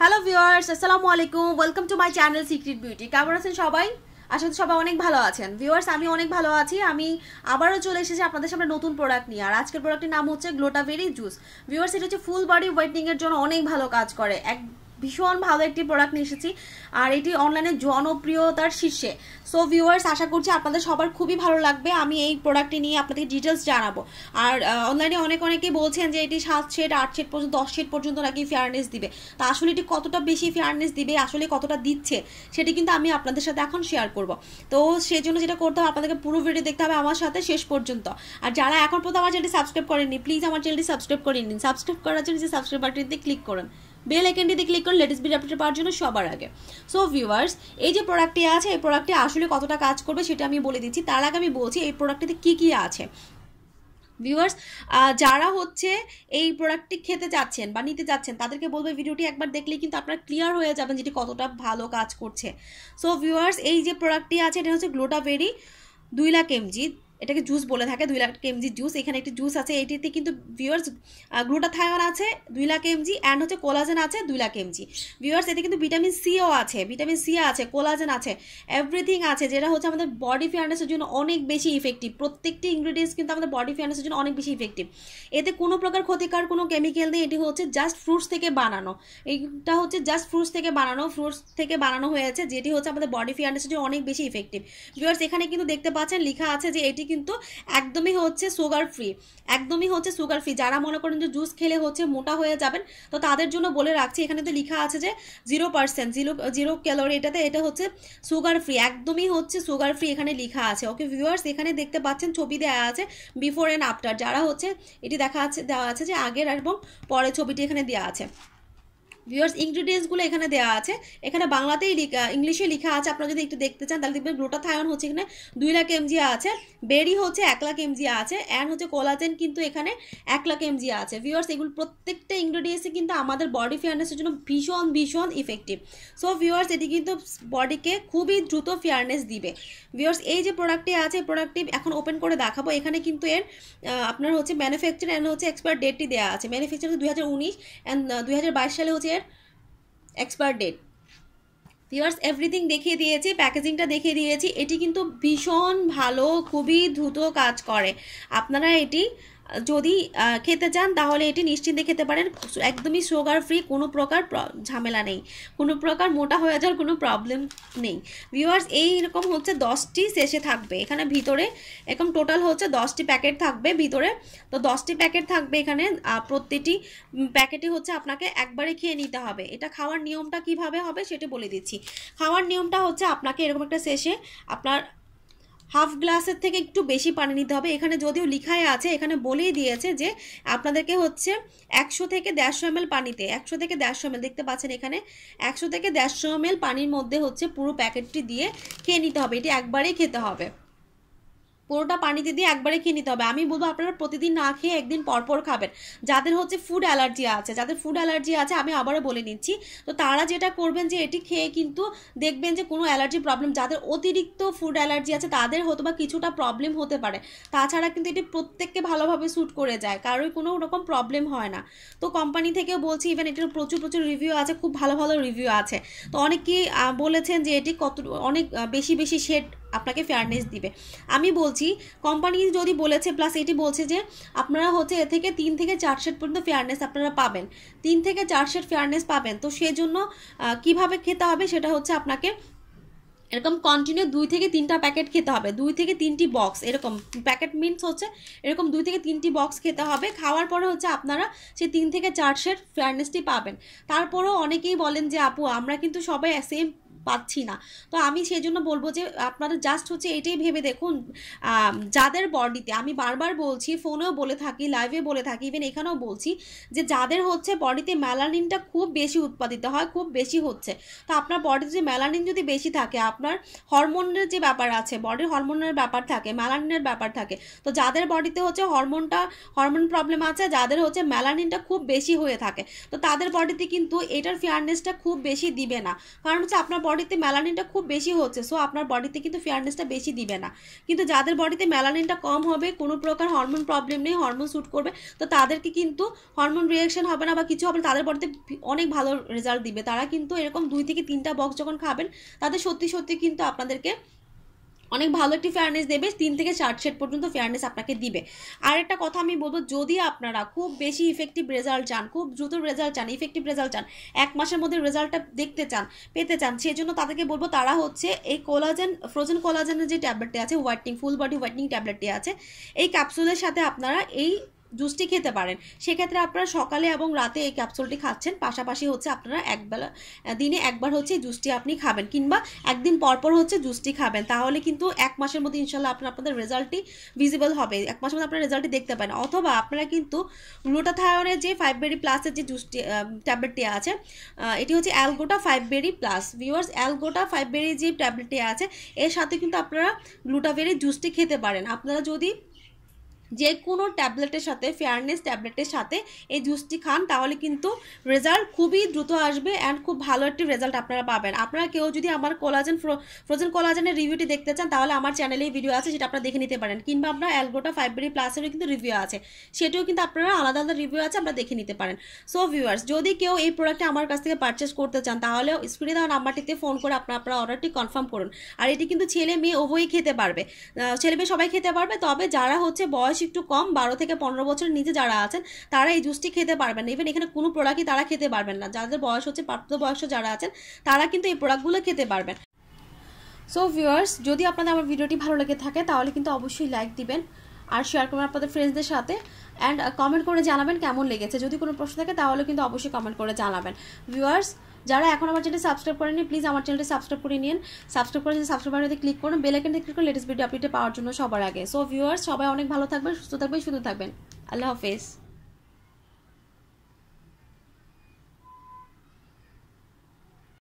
Hello viewers আসসালামু আলাইকুম welcome to my channel secret beauty কেমন আছেন সবাই? করি সবাই অনেক ভালো আছেন। ভিউয়ার্স আমি অনেক ভালো আছি। আমি আবারও চলে এসেছি আপনাদের সামনে নতুন প্রোডাক্ট নিয়ে। আর আজকের প্রোডাক্টের নাম হচ্ছে গ্লোটাভেরি জুস ভিউয়ার্স এটা হচ্ছে ফুল বডি হোয়াইটনিং জন্য অনেক ভালো কাজ করে। এক ভীষণ ভালো একটি প্রোডাক্ট নিয়ে এসেছি। আর এটি অনলাইনে জনপ্রিয়তার শীর্ষে। সো ভিউয়ার্স আশা করছি আপনাদের সবার খুবই ভালো লাগবে। আমি এই প্রোডাক্টটি নিয়ে আপনাদের ডিটেলস জানাব। আর অনলাইনে অনেক অনেকেই বলছেন যে এটি সাত শেড আট শেড পর্যন্ত, দশ শেড পর্যন্ত নাকি ফেয়ারনেস দিবে। তা আসলে এটি কতটা বেশি ফেয়ারনেস দিবে, আসলে কতটা দিচ্ছে, সেটি কিন্তু আমি আপনাদের সাথে এখন শেয়ার করব। তো সেই জন্য যেটা করতে হবে, আপনাদেরকে পুরো ভিডিও দেখতে হবে আমার সাথে শেষ পর্যন্ত। আর যারা এখন পর্যন্ত আমার চ্যানেলটি সাবস্ক্রাইব করেননি প্লিজ আমার চ্যানেলটি সাবস্ক্রাইব করে নিন। সাবস্ক্রাইব করার জন্য যে সাবস্ক্রাইব বাটনটিতে ক্লিক করুন। বেল আইকনটিতে ক্লিক করুন লেটেস্ট ভিডিও আপডেট পাওয়ার জন্য সবার আগে। সো ভিউয়ার্স এই যে প্রোডাক্টটি আছে, এই প্রোডাক্টটি আসলে কতটা কাজ করবে সেটা আমি বলে দিচ্ছি। তার আগে আমি বলছি, এই প্রোডাক্টটিতে কী কী আছে? ভিউয়ার্স যারা হচ্ছে এই প্রোডাক্টটি খেতে চাচ্ছেন বা নিতে চাচ্ছেন, তাদেরকে বলবে ভিডিওটি একবার দেখলেই কিন্তু আপনারা ক্লিয়ার হয়ে যাবেন যেটি কতটা ভালো কাজ করছে। সো ভিউয়ার্স এই যে প্রোডাক্টটি আছে, এটা হচ্ছে গ্লোটাভেরি দুই লাখ এমজি এটাকে জুস বলে থাকে, দুই লাখ এমজি জুস এখানে একটি জুস আছে, এটিতে কিন্তু ভিউয়ার্স গ্লুটাথায়ন আছে, দুই লাখ এমজি অ্যান্ড হচ্ছে কোলাজেন আছে, দুই লাখ এমজি ভিউয়ার্স এতে কিন্তু ভিটামিন সিও আছে ভিটামিন সি আছে কোলাজেন আছে এভরিথিং আছে, যেটা হচ্ছে আমাদের বডি ফিয়ারনেসের জন্য অনেক বেশি ইফেক্টিভ প্রত্যেকটি ইনগ্রিডিয়েন্টস কিন্তু আমাদের বডি ফিয়ারনেসের জন্য অনেক বেশি ইফেক্টিভ এতে কোনো প্রকার ক্ষতিকার কোনো কেমিক্যাল নেই, এটি হচ্ছে জাস্ট ফ্রুটস থেকে বানানো। এইটা হচ্ছে জাস্ট ফ্রুটস থেকে বানানো ফ্রুটস থেকে বানানো হয়েছে, যেটি হচ্ছে আমাদের বডি ফিয়ারনেসের জন্য অনেক বেশি ইফেক্টিভ ভিউয়ার্স এখানে কিন্তু দেখতে পাচ্ছেন, লেখা আছে যে এটি কিন্তু একদমই হচ্ছে সুগার ফ্রি একদমই হচ্ছে সুগার ফ্রি যারা মনে করেন যে জুস খেলে হচ্ছে মোটা হয়ে যাবেন, তো তাদের জন্য বলে রাখছি, এখানে তো লেখা আছে যে zero percent zero zero calorie এটাতে, এটা হচ্ছে সুগার ফ্রি একদমই হচ্ছে সুগার ফ্রি এখানে লেখা আছে। ওকে ভিউয়ার্স এখানে দেখতে পাচ্ছেন, ছবি দেওয়া আছে বিফোর অ্যান্ড আফটার যারা হচ্ছে, এটি দেখা আছে, দেওয়া আছে যে আগের এবং পরের ছবিটি এখানে দেওয়া আছে। ভিউয়ার্স ইনগ্রিডিয়েন্টসগুলো এখানে দেওয়া আছে। এখানে বাংলাতেই ইংলিশে লেখা আছে। আপনারা যদি একটু দেখতে চান, তাহলে দেখবেন গ্লুটাথায়ন হচ্ছে এখানে দুই লাখ এমজি আছে। বেরি হচ্ছে এক লাখ এমজি আছে। অ্যান্ড হচ্ছে কোলাজেন কিন্তু এখানে এক লাখ এমজি আছে। ভিউয়ার্স এগুলো প্রত্যেকটা ইনগ্রিডিয়েন্টসই কিন্তু আমাদের বডি ফেয়ারনেসের জন্য ভীষণ ভীষণ ইফেক্টিভ সো ভিউয়ার্স এটি কিন্তু বডিকে খুবই দ্রুত ফেয়ারনেস দিবে। ভিউয়ার্স এই যে প্রোডাক্টটি আছে প্রোডাক্টটি এখন ওপেন করে দেখাবো। এখানে কিন্তু এর আপনার হচ্ছে ম্যানুফ্যাকচার অ্যান্ড হচ্ছে এক্সপায়ার ডেটটি দেওয়া আছে। ম্যানুফ্যাকচার দুই হাজার উনিশ অ্যান্ড দুই হাজার বাইশ সালে হচ্ছে এক্সপায়ার ডেট ভিওয়ার্স এভরিথিং দেখিয়ে দিয়েছি প্যাকেজিংটা দেখিয়ে দিয়েছি, এটি কিন্তু ভীষণ ভালো, খুবই দ্রুত কাজ করে। আপনারা এটি যদি খেতে চান, তাহলে এটি নিশ্চিন্তে খেতে পারেন। একদমই সুগার ফ্রি কোনো প্রকার ঝামেলা নেই। কোনো প্রকার মোটা হয়ে যাওয়ার কোনো প্রবলেম নেই। ভিউয়ার্স এইরকম হচ্ছে দশটি শেষে থাকবে। এখানে ভিতরে এরকম টোটাল হচ্ছে দশটি প্যাকেট থাকবে ভিতরে। তো দশটি প্যাকেট থাকবে এখানে প্রত্যেকটি প্যাকেটে হচ্ছে আপনাকে একবারে খেয়ে নিতে হবে। এটা খাওয়ার নিয়মটা কীভাবে হবে সেটা বলে দিচ্ছি। খাওয়ার নিয়মটা হচ্ছে আপনাকে এরকম একটা শেষে আপনার হাফ গ্লাসের থেকে একটু বেশি পানি নিতে হবে। এখানে যদিও লিখায় আছে, এখানে বলেই দিয়েছে যে আপনাদেরকে হচ্ছে একশো থেকে দেড়শো এম পানিতে, একশো থেকে দেড়শো এম দেখতে পাচ্ছেন এখানে, একশো থেকে দেড়শো এম পানির মধ্যে হচ্ছে পুরো প্যাকেটটি দিয়ে খেয়ে নিতে হবে। এটি একবারেই খেতে হবে। পুরোটা পানিতে দিয়ে একবারে খেয়ে নিতে হবে। আমি বলব আপনারা প্রতিদিন না খেয়ে একদিন পরপর খাবেন। যাদের হচ্ছে ফুড অ্যালার্জি আছে, যাদের ফুড অ্যালার্জি আছে, আমি আবারও বলে নিচ্ছি, তো তারা যেটা করবেন যে এটি খেয়ে কিন্তু দেখবেন যে কোনো অ্যালার্জি প্রবলেম যাদের অতিরিক্ত ফুড অ্যালার্জি আছে, তাদের হয়তো বা কিছুটা প্রবলেম হতে পারে। তাছাড়া কিন্তু এটি প্রত্যেককে ভালোভাবে স্যুট করে যায় কারোই কোনো রকম প্রবলেম হয় না। তো কোম্পানি থেকেও বলছি ইভেন এটির প্রচুর প্রচুর রিভিউ আছে, খুব ভালো ভালো রিভিউ আছে। তো অনেকেই বলেছেন যে এটি কত, অনেক বেশি বেশি শেড আপনাকে ফেয়ারনেস দিবে। আমি বলছি কোম্পানি যদি বলেছে প্লাস এটি বলছে যে, আপনারা হচ্ছে এ থেকে তিন থেকে চার সেট পর্যন্ত ফেয়ারনেস আপনারা পাবেন। তিন থেকে চার সেট ফেয়ারনেস পাবেন। তো সেজন্য কীভাবে খেতে হবে সেটা হচ্ছে আপনাকে এরকম কন্টিনিউ দুই থেকে তিনটা প্যাকেট খেতে হবে। দুই থেকে তিনটি বক্স এরকম প্যাকেট মিনস হচ্ছে এরকম দুই থেকে তিনটি বক্স খেতে হবে। খাওয়ার পরে হচ্ছে আপনারা সেই তিন থেকে চার সেট ফেয়ারনেসটি পাবেন। তারপরেও অনেকেই বলেন যে, আপু, আমরা কিন্তু সবাই সেম পাচ্ছি না। তো আমি সেই জন্য বলব যে, আপনারা জাস্ট হচ্ছে এটাই ভেবে দেখুন যাদের বডিতে, আমি বারবার বলছি ফোনেও বলে থাকি লাইভে বলে থাকি ইভেন এখানেও বলছি যে, যাদের হচ্ছে বডিতে ম্যালানিনটা খুব বেশি উৎপাদিত হয়, খুব বেশি হচ্ছে। তো আপনার বডিতে যে ম্যালানিন যদি বেশি থাকে, আপনার হরমোনের যে ব্যাপার আছে, বডির হরমোনের ব্যাপার থাকে ম্যালানিনের ব্যাপার থাকে, তো যাদের বডিতে হচ্ছে হরমোনটা হরমোন প্রবলেম আছে, যাদের হচ্ছে ম্যালানিনটা খুব বেশি হয়ে থাকে, তো তাদের বডিতে কিন্তু এটার ফেয়ারনেসটা খুব বেশি দিবে না। কারণ হচ্ছে আপনার বডি বডিতে মেলানিনটা খুব বেশি হচ্ছে সো আপনার বডিতে কিন্তু ফেয়ারনেসটা বেশি দিবে না। কিন্তু যাদের বডিতে মেলানিনটা কম হবে, কোনো প্রকার হরমোন প্রবলেম নেই হরমোন শ্যুট করবে, তো তাদেরকে কিন্তু হরমোন রিয়াকশন হবে না বা কিছু হবে তাদের বডিতে অনেক ভালো রেজাল্ট দিবে। তারা কিন্তু এরকম দুই থেকে তিনটা বক্স যখন খাবেন, তাদের সত্যি সত্যি কিন্তু আপনাদেরকে অনেক ভালো একটি ফেয়ারনেস দেবে, তিন থেকে চার সেট পর্যন্ত ফেয়ারনেস আপনাকে দিবে। আর একটা কথা আমি বলব, যদি আপনারা খুব বেশি ইফেক্টিভ রেজাল্ট চান, খুব দ্রুত রেজাল্ট চান ইফেক্টিভ রেজাল্ট চান, এক মাসের মধ্যে রেজাল্টটা দেখতে চান, পেতে চান সেই জন্য তাদেরকে বলব তারা হচ্ছে এই কোলাজেন ফ্রোজেন কোলাজেনের যে ট্যাবলেটটি আছে হোয়াইটনিং ফুল বডি হোয়াইটনিং ট্যাবলেটটি আছে, এই ক্যাপসুলের সাথে আপনারা এই জুসটি খেতে পারেন। সেক্ষেত্রে আপনারা সকালে এবং রাতে এই ক্যাপসুলটি খাচ্ছেন। পাশাপাশি হচ্ছে আপনারা একবেলা দিনে একবার হচ্ছে জুসটি আপনি খাবেন কিংবা একদিন পরপর হচ্ছে জুসটি খাবেন। তাহলে কিন্তু এক মাসের মধ্যে ইনশাল্লাহ আপনার, আপনাদের রেজাল্টটি ভিজিবল হবে। এক মাসের মধ্যে আপনার রেজাল্টটি দেখতে পাবেন অথবা আপনারা কিন্তু গ্লুটাথায়নের যে ফাইভ বেরি প্লাসের যে জুসটি ট্যাবলেটটি আছে এটি হচ্ছে Algota five berry plus viewers Algota five berry যে ট্যাবলেটটি আছে, এর সাথে কিন্তু আপনারা গ্লুটাভেরি জুসটি খেতে পারেন। আপনারা যদি যে কোনো ট্যাবলেটের সাথে ফেয়ারনেস ট্যাবলেটের সাথে এই জুসটি খান, তাহলে কিন্তু রেজাল্ট খুবই দ্রুত আসবে অ্যান্ড খুব ভালো একটি রেজাল্ট আপনারা পাবেন। আপনারা কেউ যদি আমার কোলাজেন ফ্রোজেন কোলাজেনের রিভিউটি দেখতে চান, তাহলে আমার চ্যানেলে ভিডিও আছে, সেটা আপনারা দেখে নিতে পারেন। কিংবা আপনার অ্যালগোটা ফাইব্রি প্লাসেরও কিন্তু রিভিউ আছে। সেটিও কিন্তু আপনারা আলাদা আলাদা রিভিউ আছে, আপনারা দেখে নিতে পারেন। সো ভিউয়ার্স যদি কেউ এই প্রোডাক্টটা আমার কাছ থেকে পারচেস করতে চান, তাহলে স্ক্রিনে দেওয়া নাম্বারটিতে ফোন করে আপনারা, আপনার অর্ডারটি কনফার্ম করুন। আর এটি কিন্তু ছেলে, মেয়ে উভয়ই খেতে পারবে। ছেলে, মেয়ে সবাই খেতে পারবে, তবে যারা হচ্ছে বয়স বয়স একটু কম, বারো থেকে পনেরো বছরের নিচে যারা আছেন, তারা এই জুসটি খেতে পারবেন না। ইভেন এখানে কোনো প্রোডাক্টই তারা খেতে পারবেন না। যাদের বয়স হচ্ছে প্রাপ্ত বয়স যারা আছেন, তারা কিন্তু এই প্রোডাক্টগুলো খেতে পারবেন। সো ভিউয়ার্স যদি আপনাদের আমার ভিডিওটি ভালো লেগে থাকে, তাহলে কিন্তু অবশ্যই লাইক দিবেন আর শেয়ার করবেন আপনাদের ফ্রেন্ডসদের সাথে। অ্যান্ড কমেন্ট করে জানাবেন কেমন লেগেছে। যদি কোনো প্রশ্ন থাকে, তাহলে কিন্তু অবশ্যই কমেন্ট করে জানাবেন। ভিউয়ার্স যারা এখন আমার চ্যানেল সাবস্ক্রাইব করেনি প্লিজ আমার চ্যানেলটি সাবস্ক্রাইব করে নিন সাবস্ক্রাইব করে সাবস্ক্রাইব করে ক্লিক করুন বেল আইকনটি ক্লিক করে লেটেস্ট ভিডিও আপডেট পাওয়ার জন্য সবার আগে। সো ভিউয়ার্স সবাই অনেক ভালো থাকবেন, সুস্থ থাকবেন, সুন্দর থাকবেন। আল্লাহ হাফেজ।